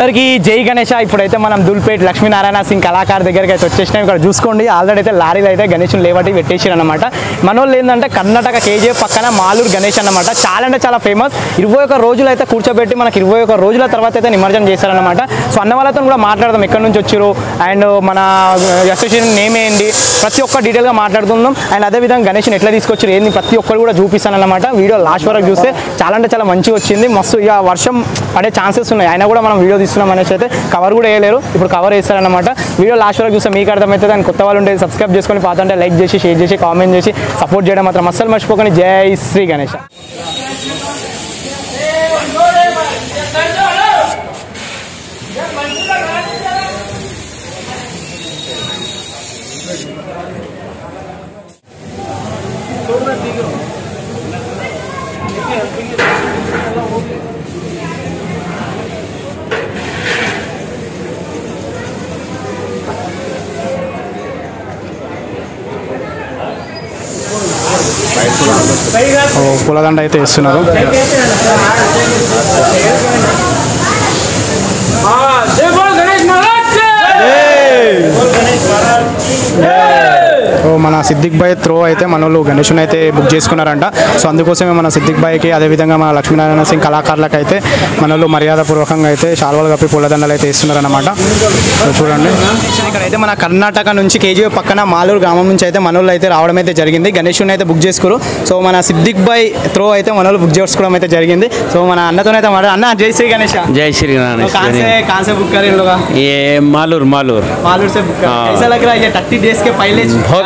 అందరికి జై గణేష. ఇప్పుడైతే మనం దుల్పేట్ లక్ష్మీనారాయణ సింగ్ కళాకారు దగ్గరికి అయితే వచ్చేసినాం. ఇక్కడ చూసుకోండి. ఆల్రెడీ అయితే లారీలు అయితే గణేష్ని లేవటి పెట్టేసారు అనమాట మన వాళ్ళు ఏంటంటే కర్ణాటక కేజీఎఫ్ పక్కన మాలూరు గణేష్ అన్నమాట. చాలా అంటే చాలా ఫేమస్ ఇరవై ఒక రోజులు అయితే కూర్చోబెట్టి మనకి ఇరవై ఒక రోజుల తర్వాత అయితే నిమజ్జనం చేశారనమాట సో అన్న వాళ్ళతో కూడా మాట్లాడదాం. ఎక్కడి నుంచి వచ్చారు? అండ్ మన అసోసియేషన్ నేమ్ ఏంటి? ప్రతి ఒక్క డీటెయిల్గా మాట్లాడుతున్నాం అండ్ అదేవిధంగా గణేష్ని ఎట్లా తీసుకొచ్చారు? ఏంది? ప్రతి ఒక్కరు కూడా చూపిస్తాను అనమాట వీడియో లాస్ట్ వరకు చూస్తే చాలా అంటే చాలా మంచిగా వచ్చింది. మస్తు ఇక వర్షం పడే ఛాన్సెస్ ఉన్నాయి. అయినా కూడా మనం వీడియో తీస్తున్నాం అనేసి అయితే కవర్ కూడా వేయలేరు. ఇప్పుడు కవర్ వేస్తారనమాట వీడియో లాస్ట్ వరకు చూస్తే మీకు అర్థమైతే దాని కొత్త వాళ్ళు ఉంటే సబ్స్క్రైబ్ చేసుకొని పాత అంటే లైక్ చేసి షేర్ చేసి కామెంట్ చేసి సపోర్ట్ చేయడం మాత్రం అస్సలు మర్చిపోకండి. జై శ్రీ గణేష్. పూలదండ అయితే ఇస్తున్నారు మన సిద్దిక్ బాయ్ త్రో అయితే మన వాళ్ళు గణేషుని అయితే బుక్ చేసుకున్నారంట సో అందుకోసమే మన సిద్దిక్ బాయ్కి అదేవిధంగా మన లక్ష్మీనారాయణ సింగ్ కళాకారులకు అయితే మన వాళ్ళు మర్యాదపూర్వకంగా అయితే శాల్వాలు కప్పి పూలదండలు అయితే ఇస్తున్నారన్నమాట సో చూడండి ఇక్కడైతే మన కర్ణాటక నుంచి కేజీఎఫ్ పక్కన మాలూరు గ్రామం నుంచి అయితే మన వాళ్ళు అయితే రావడం అయితే జరిగింది గణేషుని అయితే బుక్ చేసుకురు సో మన సిద్దిక్ బాయ్ త్రో అయితే మన వాళ్ళు బుక్ చేసుకోవడం అయితే జరిగింది సో మన అన్నతోనైతే మాట అన్న జై శ్రీ గణేష जय श्री गणेश कहाँ से कहाँ से बुक करे इन लोग ये मालूर मालूर मालूर से बुक हाँ। कैसा लग रहा है ये थर्टी डेज के पहले बहुत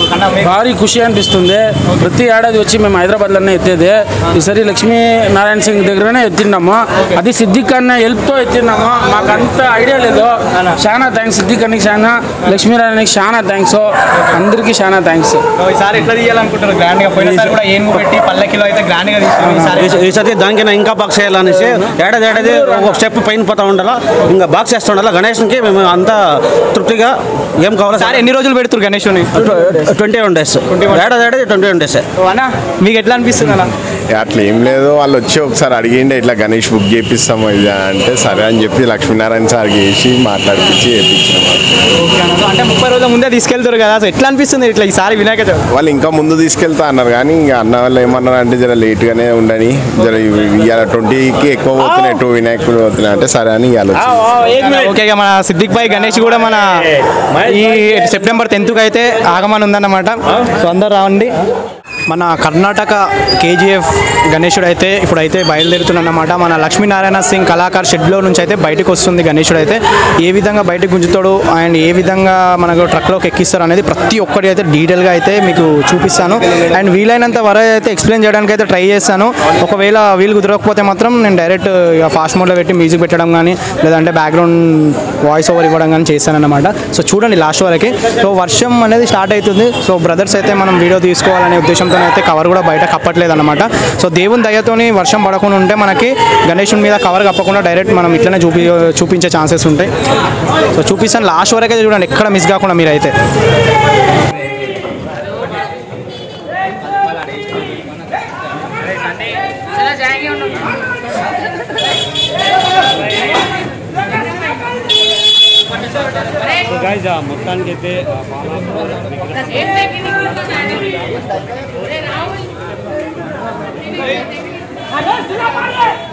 భారీ ఖుషి అనిపిస్తుంది. ప్రతి ఏడాది వచ్చి మేము హైదరాబాద్లోనే ఎత్తేది. ఈసారి లక్ష్మీ నారాయణ సింగ్ దగ్గరనే ఎత్తిన్నాము అది సిద్దిక్ అన్న హెల్ప్తో ఎత్తిన్నాము మాకు అంత ఐడియా లేదు. చాలా థ్యాంక్స్ సిద్దిక్ అన్నకి చాలా లక్ష్మీనారాయణకి చాలా థ్యాంక్స్ అందరికీ చాలా థ్యాంక్స్ ఈసారి ఎట్లా తీయాలనుకుంటారు గ్రాండ్గా పోయినసారి కూడా ఏనుగు పెట్టి పల్లకిలో అయితే గ్రాండ్గా తీసుకుని ఈసారి ఈ- ఈసారి దానికైనా ఇంకా బాక్స్ చేయాలనేసి ఏడాది ఏడాది ఒక స్టెప్ పైన పోతా ఉండాలా? ఇంకా బాక్స్ చేస్తూ ఉండాలా? గణేష్కి మేము అంతా తృప్తిగా ఏం కావాలో? ఈసారి ఎన్ని రోజులు పెడుతురు గణేష్ని ట్వంటీ వన్ డేస్. ఏడాది ఏడాది ట్వంటీ వన్ డేస్. అన్న మీకు ఎట్లా అనిపిస్తుంది అన్న? అట్లా ఏం లేదు. వాళ్ళు వచ్చి ఒకసారి అడిగిండే ఇట్లా గణేష్ బుక్ చేపిస్తాము ఇది అంటే సరే అని చెప్పి లక్ష్మీనారాయణ సార్ చేసి మాట్లాడిపించి. సో అంటే ముప్పై రోజుల ముందే తీసుకెళ్తారు కదా. సో ఎట్లా అనిపిస్తుంది ఇట్లా ఈసారి వినాయక వాళ్ళు ఇంకా ముందు తీసుకెళ్తా అన్నారు కానీ ఇంకా అన్న వాళ్ళు ఏమన్నారు అంటే జర లేట్గానే ఉండని జర ఇవాళ ట్వంటీకి ఎక్కువ పోతున్నాయి టూ వినాయకుడు పోతున్నాయి అంటే సరే అని ఇవాళ ఓకే ఇక మన సిద్దిక్ భాయ్ గణేష్ కూడా మన ఈ సెప్టెంబర్ టెన్త్కి అయితే ఆగమని ఉందన్నమాట. సో అందరు రావండి. మన కర్ణాటక కేజీఎఫ్ గణేశుడు అయితే ఇప్పుడైతే బయలుదేరుతున్నమాట మన లక్ష్మీనారాయణ సింగ్ కళాకార్ షెడ్లో నుంచి అయితే బయటకు వస్తుంది గణేశుడు అయితే ఏ విధంగా బయటకు గుంజుతాడు అండ్ ఏ విధంగా మనకు ట్రక్లోకి ఎక్కిస్తారు అనేది ప్రతి ఒక్కటి అయితే డీటెయిల్గా అయితే మీకు చూపిస్తాను. అండ్ వీలైనంత వరకు అయితే ఎక్స్ప్లెయిన్ చేయడానికి అయితే ట్రై చేస్తాను. ఒకవేళ వీలు కుదరకపోతే మాత్రం నేను డైరెక్ట్ ఫాస్ట్ మోడ్లో పెట్టి మ్యూజిక్ పెట్టడం కానీ లేదంటే బ్యాక్గ్రౌండ్ వాయిస్ ఓవర్ ఇవ్వడం కానీ చేస్తానన్నమాట. సో చూడండి లాస్ట్ వరకు. సో వర్షం అనేది స్టార్ట్ అవుతుంది. సో బ్రదర్స్ అయితే మనం వీడియో తీసుకోవాలనే ఉద్దేశం ఉద్దేశంతో అయితే కవర్ కూడా బయట కప్పట్లేదు అనమాట సో దేవుని దయతోని వర్షం పడకుండా ఉంటే మనకి గణేశుని మీద కవర్ కప్పకుండా డైరెక్ట్ మనం ఇట్లనే చూపి చూపించే ఛాన్సెస్ ఉంటాయి. సో చూపిస్తాను లాస్ట్ వరకు అయితే చూడండి ఎక్కడ మిస్ కాకుండా మీరైతే. ¡Adiós, la pared!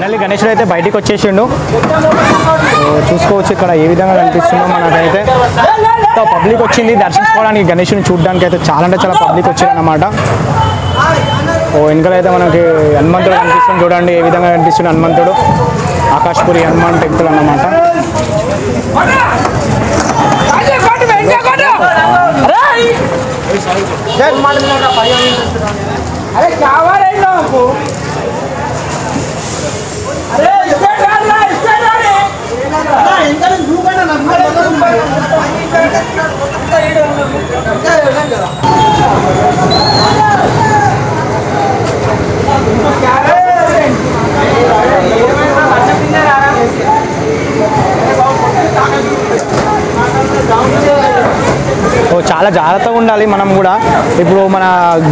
ఫైనల్లీ గణేశుడు అయితే బయటికి వచ్చేసిండు చూసుకోవచ్చు ఇక్కడ ఏ విధంగా కనిపిస్తుందో మనకైతే పబ్లిక్ వచ్చింది దర్శించుకోవడానికి గణేశుని చూడడానికి అయితే చాలా అంటే చాలా పబ్లిక్ వచ్చిందన్నమాట ఓ వెనుకలైతే అయితే మనకి హనుమంతుడు కనిపిస్తుంది చూడండి ఏ విధంగా కనిపిస్తుంది హనుమంతుడు ఆకాశపురి హనుమాన్ టెంపుల్ అన్నమాట ఓ చాలా జాగ్రత్తగా ఉండాలి. మనం కూడా ఇప్పుడు మన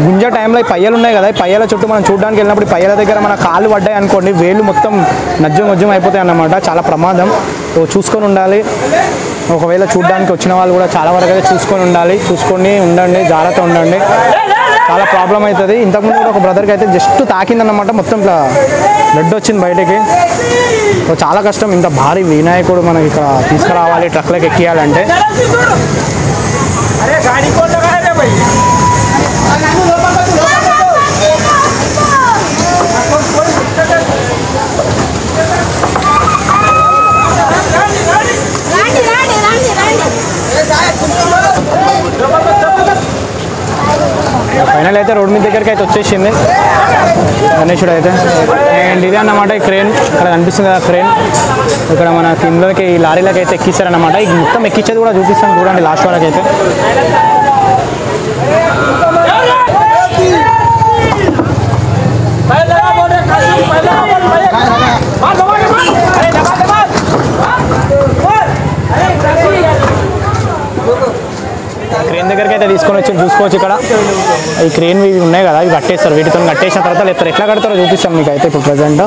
గుంజ టైంలో పయ్యలు ఉన్నాయి కదా ఈ పయ్యల చుట్టూ మనం చూడడానికి వెళ్ళినప్పుడు పయ్యల దగ్గర మన కాళ్ళు పడ్డాయి అనుకోండి వేళ్ళు మొత్తం నజ్జం నజ్జం అయిపోతాయి అన్నమాట. చాలా ప్రమాదం. సో చూసుకొని ఉండాలి. ఒకవేళ చూడడానికి వచ్చిన వాళ్ళు కూడా చాలా వరకు అయితే చూసుకొని ఉండాలి. చూసుకొని ఉండండి జాగ్రత్త ఉండండి. చాలా ప్రాబ్లం అవుతుంది. ఇంతకుముందు కూడా ఒక బ్రదర్కి అయితే జస్ట్ తాకిందన్నమాట. మొత్తం ఇట్లా బ్లడ్ వచ్చింది బయటకి. సో చాలా కష్టం. ఇంత భారీ వినాయకుడు మనకి ఇక్కడ తీసుకురావాలి ట్రక్లోకి ఎక్కియాలంటే. अरे गाड़ी को लगा है रे भैया ఫైనల్ అయితే రోడ్ మీద దగ్గరికి అయితే వచ్చేసింది. గణేశుడు అయితే. అండ్ ఇదే అన్నమాట ఈ క్రేన్. ఇక్కడ కనిపిస్తుంది కదా క్రేన్. ఇక్కడ మన కిందకి ఈ లారీలకు అయితే ఎక్కిస్తారన్నమాట. ఇది మొత్తం ఎక్కించేది కూడా చూపిస్తాను చూడండి లాస్ట్ వరకు అయితే క్రేన్ దగ్గరికి అయితే తీసుకొని వచ్చి చూసుకోవచ్చు ఇక్కడ. ఈ క్రేన్ ఇవి ఉన్నాయి కదా ఇవి కట్టేస్తారు. వీటితో కట్టేసిన తర్వాత లేకపోతే ఎట్లా కడతారో చూపిస్తాం మీకు అయితే ఇప్పుడు ప్రజెంట్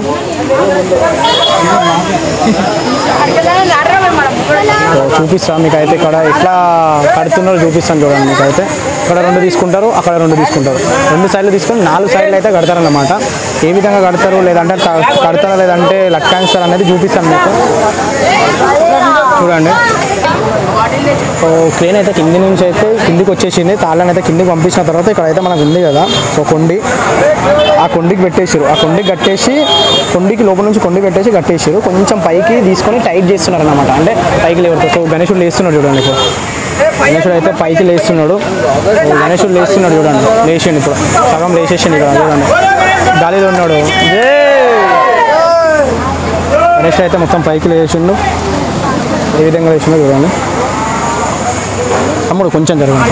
చూపిస్తాం మీకు అయితే ఇక్కడ ఎట్లా కడుతున్నారో చూపిస్తాను చూడండి మీకు అయితే ఇక్కడ రెండు తీసుకుంటారు అక్కడ రెండు తీసుకుంటారు. రెండు సైడ్లు తీసుకొని నాలుగు సైడ్లు అయితే కడతారన్నమాట. ఏ విధంగా కడతారు? లేదంటే కడతారా? లేదంటే లక్కాయిస్తారు అనేది చూపిస్తాను మీకు. చూడండి. సో క్రేన్ అయితే కింది నుంచి అయితే కిందికి వచ్చేసింది. తాళ్ళని అయితే కిందికి పంపించిన తర్వాత ఇక్కడ అయితే మనకు ఉంది కదా సో కొండి. ఆ కొండికి పెట్టేసారు ఆ కొండికి కట్టేసి కొండికి లోపల నుంచి కొండి పెట్టేసి కట్టేసారు కొంచెం పైకి తీసుకొని టైట్ చేస్తున్నారు అనమాట అంటే పైకి లేవరు. సో గణేశుడు లేస్తున్నాడు చూడండి ఇప్పుడు. గణేశుడు అయితే పైకి లేస్తున్నాడు. గణేశుడు లేస్తున్నాడు చూడండి. లేచిండు ఇప్పుడు. సగం లేచేసిండు ఇక్కడ చూడండి. గాలిలో ఉన్నాడు! గణేశుడు అయితే మొత్తం పైకి లేచిండు. ఏ విధంగా లేచిండో చూడండి. తమ్ముడు కొంచెం జరగండి.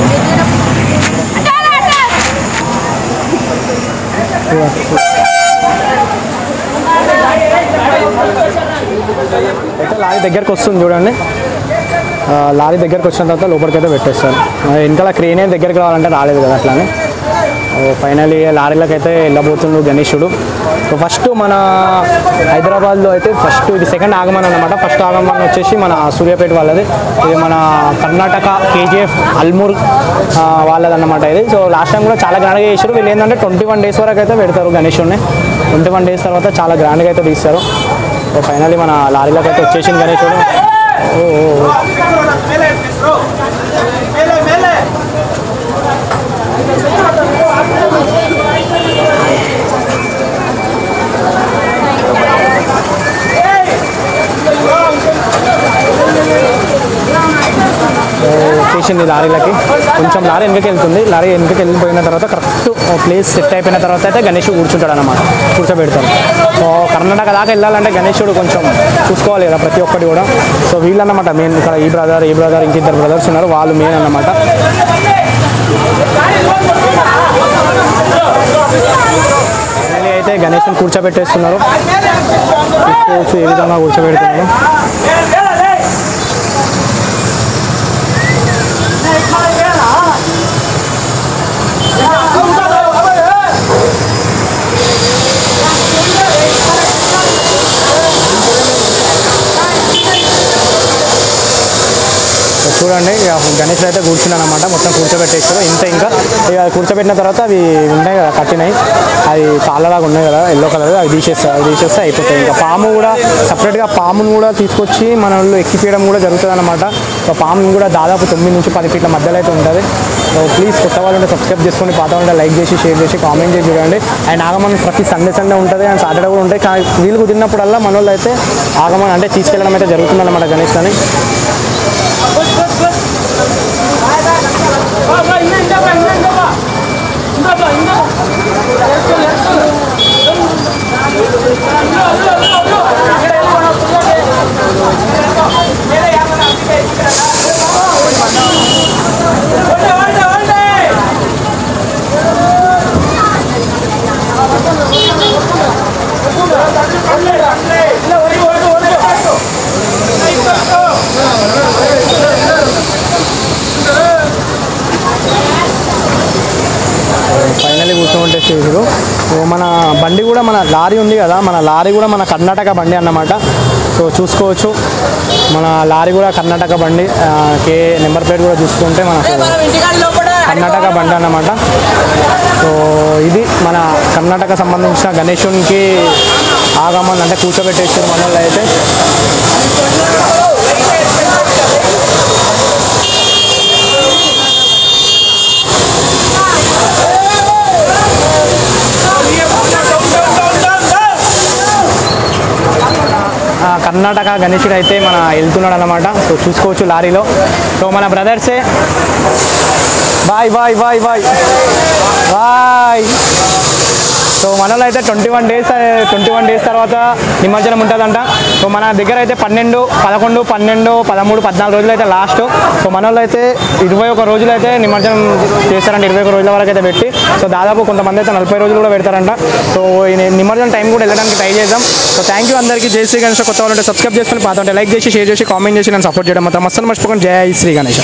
అయితే లారీ దగ్గరకు వస్తుంది చూడండి. లారీ దగ్గరకు వచ్చిన తర్వాత లోపలికి అయితే పెట్టేస్తారు వెనకాల క్రేనే దగ్గరికి రావాలంటే రాలేదు కదా అట్లానే. ఫైనలీ లారీలకు అయితే వెళ్ళబోతుండు గణేషుడు. సో ఫస్ట్ మన హైదరాబాద్లో అయితే ఫస్ట్ ఇది సెకండ్ ఆగమనం అనమాట ఫస్ట్ ఆగమనం వచ్చేసి మన సూర్యాపేట వాళ్ళది. ఇది మన కర్ణాటక కేజీఎఫ్ అల్మూర్ వాళ్ళదన్నమాట ఇది. సో లాస్ట్ టైం కూడా చాలా గ్రాండ్గా చేశారు వీళ్ళు ఏంటంటే ట్వంటీ వన్ డేస్ వరకు అయితే పెడతారు గణేశుడిని ట్వంటీ వన్ డేస్ తర్వాత చాలా గ్రాండ్గా అయితే తీస్తారు. సో ఫైనల్లీ మన లారీలోకి అయితే వచ్చేసింది గణేషుడు. ఓ. వచ్చింది లారీలకి. కొంచెం లారీ వెనకకి వెళ్తుంది. లారీ వెనకకి వెళ్ళిపోయిన తర్వాత కరెక్ట్ ప్లేస్ సెట్ అయిపోయిన తర్వాత అయితే గణేష్ కూర్చుంటాడు అనమాట కూర్చోబెడతారు సో కర్ణాటక దాకా వెళ్ళాలంటే గణేశుడు కొంచెం చూసుకోవాలి కదా ప్రతి ఒక్కటి కూడా. సో వీళ్ళన్నమాట మెయిన్ ఇక్కడ ఈ బ్రదర్ ఈ బ్రదర్ ఇంకిద్దరు బ్రదర్స్ ఉన్నారు. వాళ్ళు మెయిన్ అన్నమాట. అయితే గణేష్ని కూర్చోబెట్టేస్తున్నారు. చూసుకోవచ్చు ఏ విధంగా కూర్చోబెడుతున్నారు చూడండి ఇక గణేష్ అయితే కూర్చున్నాను అనమాట మొత్తం కూర్చోబెట్టేసారు ఇంత ఇంకా ఇక కూర్చోబెట్టిన తర్వాత అవి ఉన్నాయి కదా కట్టినాయి. అవి తాళ్ళలాగా ఉన్నాయి కదా ఎల్లో కలర్ అవి తీసేస్తారు అవి తీసేస్తే అయిపోతాయి. ఇంకా పాము కూడా సపరేట్గా పామును కూడా తీసుకొచ్చి మన వాళ్ళు కూడా జరుగుతుంది అనమాట పాము కూడా దాదాపు తొమ్మిది నుంచి పది ఫీట్ల మధ్యలో అయితే ఉంటుంది. సో ప్లీజ్ కొత్త వాళ్ళు ఉంటే సబ్స్క్రైబ్ చేసుకొని పాత వాళ్ళు లైక్ చేసి షేర్ చేసి కామెంట్ చేసి చూడండి. అండ్ ఆగమనం ప్రతి సండే సండే ఉంటుంది. అండ్ సాటర్డే కూడా ఉంటాయి. కానీ వీలు కుదిరినప్పుడల్లా మన వాళ్ళు అయితే ఆగమనం అంటే తీసుకెళ్ళడం అయితే జరుగుతుంది అనమాట గణేష్ అని ఫైనల్లీ మన బండి కూడా మన లారీ ఉంది కదా మన లారీ కూడా మన కర్ణాటక బండి అన్నమాట. సో చూసుకోవచ్చు మన లారీ కూడా కర్ణాటక బండి కే నెంబర్ ప్లేట్ కూడా చూసుకుంటే మనకు కర్ణాటక బండి అన్నమాట. సో ఇది మన కర్ణాటక సంబంధించిన గణేశునికి ఆగమన్ అంటే కూర్చోబెట్టేసారు మన వాళ్ళు అయితే ఆ, కర్ణాటక గణేశుడు అయితే మన వెళ్తున్నాడు అనమాట సో చూసుకోవచ్చు లారీలో. సో మన బ్రదర్సే. Bye bye bye bye. Bye. So మనలో అయితే twenty one days twenty one days తర్వాత నిమజ్జనం ఉంటుందంట. సో మన దగ్గర అయితే పన్నెండు పదకొండు పన్నెండు పదమూడు పద్నాలుగు రోజులు అయితే లాస్ట్ సో మనలో అయితే ఇరవై ఒక రోజులు అయితే నిమజ్జనం చేస్తారంట. ఇరవై ఒక రోజుల వరకు అయితే పెట్టి. సో దాదాపు కొంతమంది అయితే నలభై రోజులు కూడా పెడతారంట. సో నిమజ్జనం టైం కూడా వెళ్ళడానికి ట్రై చేద్దాం. సో థ్యాంక్ యూ అందరికీ. జై శ్రీ గణేష్. కొత్త వాళ్ళు సబ్స్క్రైబ్ చేసుకుని పాత ఉంటే లైక్ చేసి షేర్ చేసి కామెంట్ చేసి నన్ను సపోర్ట్ చేయడం మాత్రం అస్సలు మర్చిపోకండి. జై శ్రీ గణేష్.